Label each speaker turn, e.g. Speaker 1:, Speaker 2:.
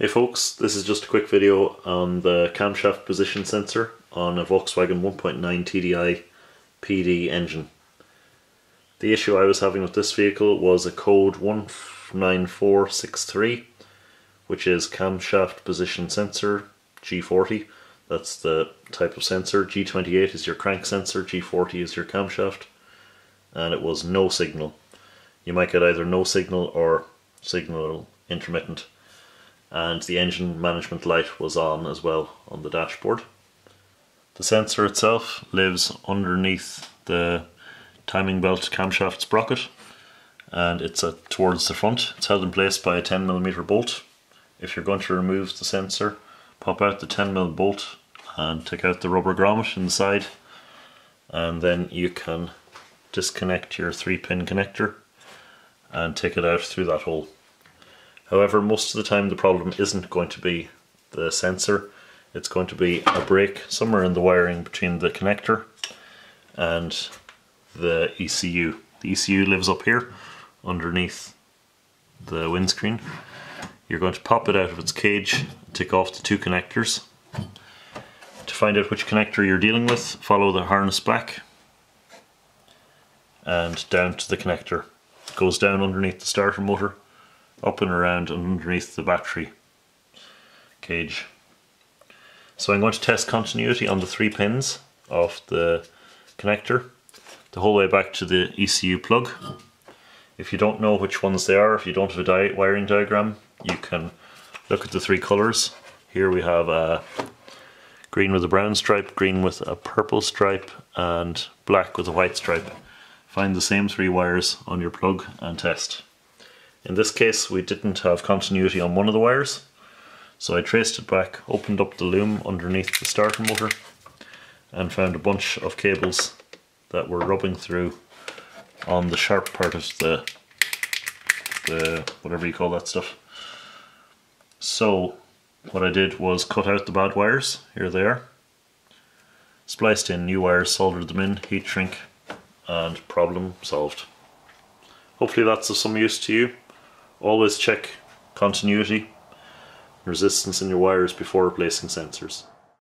Speaker 1: Hey folks, this is just a quick video on the camshaft position sensor on a Volkswagen 1.9 TDI PD engine. The issue I was having with this vehicle was a code 19463 which is camshaft position sensor G40 that's the type of sensor, G28 is your crank sensor, G40 is your camshaft. And it was no signal. You might get either no signal or signal intermittent and the engine management light was on as well on the dashboard. The sensor itself lives underneath the timing belt camshaft sprocket and it's a, towards the front. It's held in place by a 10mm bolt. If you're going to remove the sensor, pop out the 10mm bolt and take out the rubber grommet inside and then you can disconnect your 3 pin connector and take it out through that hole. However, most of the time the problem isn't going to be the sensor, it's going to be a break somewhere in the wiring between the connector and the ECU. The ECU lives up here underneath the windscreen. You're going to pop it out of its cage, take off the two connectors. To find out which connector you're dealing with, follow the harness back and down to the connector. It goes down underneath the starter motor up and around and underneath the battery cage. So I'm going to test continuity on the three pins of the connector the whole way back to the ECU plug. If you don't know which ones they are, if you don't have a di wiring diagram, you can look at the three colours. Here we have a green with a brown stripe, green with a purple stripe, and black with a white stripe. Find the same three wires on your plug and test. In this case we didn't have continuity on one of the wires so I traced it back, opened up the loom underneath the starter motor and found a bunch of cables that were rubbing through on the sharp part of the, the whatever you call that stuff. So what I did was cut out the bad wires, here they are, spliced in new wires, soldered them in, heat shrink and problem solved. Hopefully that's of some use to you. Always check continuity, resistance in your wires before replacing sensors.